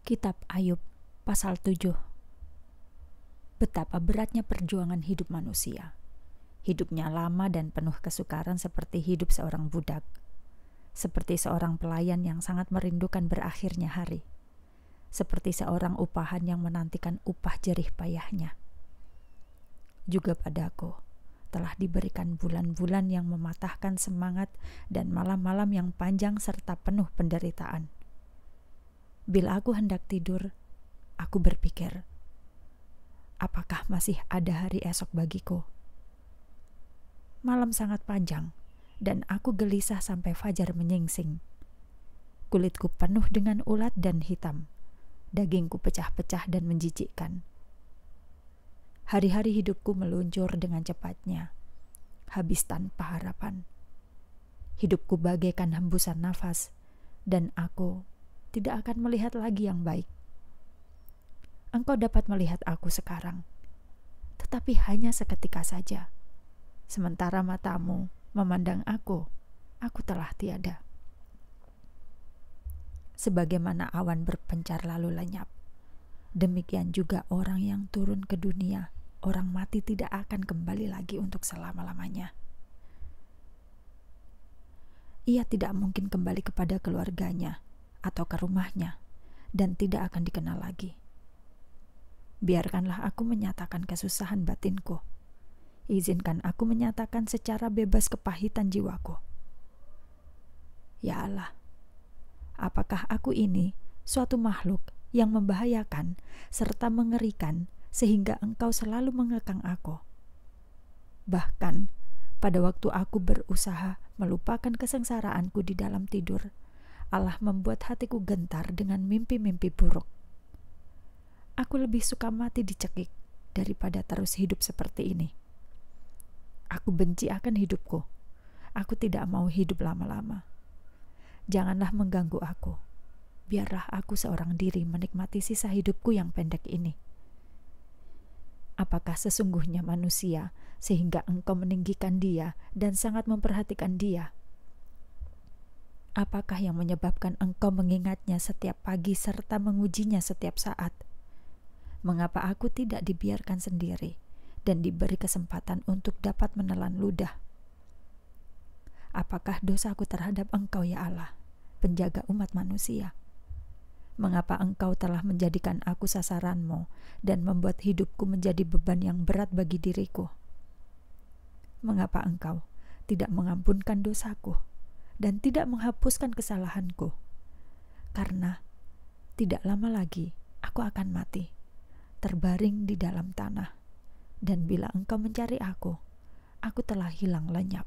Kitab Ayub pasal 7 Betapa beratnya perjuangan hidup manusia. Hidupnya lama dan penuh kesukaran seperti hidup seorang budak. Seperti seorang pelayan yang sangat merindukan berakhirnya hari. Seperti seorang upahan yang menantikan upah jerih payahnya. Juga padaku telah diberikan bulan-bulan yang mematahkan semangat dan malam-malam yang panjang serta penuh penderitaan Bila aku hendak tidur, aku berpikir, apakah masih ada hari esok bagiku? Malam sangat panjang, dan aku gelisah sampai fajar menyingsing. Kulitku penuh dengan ulat dan hitam, dagingku pecah-pecah dan menjijikkan. Hari-hari hidupku meluncur dengan cepatnya, habis tanpa harapan. Hidupku bagaikan hembusan nafas, dan aku tidak akan melihat lagi yang baik. Engkau dapat melihat aku sekarang, tetapi hanya seketika saja. Sementara matamu memandang aku, aku telah tiada. Sebagaimana awan berpencar lalu lenyap, demikian juga orang yang turun ke dunia, orang mati tidak akan kembali lagi untuk selama-lamanya ia tidak mungkin kembali kepada keluarganya atau ke rumahnya dan tidak akan dikenal lagi. Biarkanlah aku menyatakan kesusahan batinku. Izinkan aku menyatakan secara bebas kepahitan jiwaku. Ya Allah, apakah aku ini suatu makhluk yang membahayakan serta mengerikan sehingga engkau selalu mengekang aku? Bahkan pada waktu aku berusaha melupakan kesengsaraanku di dalam tidur, Allah membuat hatiku gentar dengan mimpi-mimpi buruk. Aku lebih suka mati dicekik daripada terus hidup seperti ini. Aku benci akan hidupku. Aku tidak mau hidup lama-lama. Janganlah mengganggu aku. Biarlah aku seorang diri menikmati sisa hidupku yang pendek ini. Apakah sesungguhnya manusia sehingga engkau meninggikan dia dan sangat memperhatikan dia? Apakah yang menyebabkan engkau mengingatnya setiap pagi serta mengujinya setiap saat? Mengapa aku tidak dibiarkan sendiri dan diberi kesempatan untuk dapat menelan ludah? Apakah dosaku terhadap engkau ya Allah, penjaga umat manusia? Mengapa engkau telah menjadikan aku sasaranmu dan membuat hidupku menjadi beban yang berat bagi diriku? Mengapa engkau tidak mengampunkan dosaku? Dan tidak menghapuskan kesalahanku. Karena tidak lama lagi aku akan mati, terbaring di dalam tanah. Dan bila engkau mencari aku, aku telah hilang lenyap.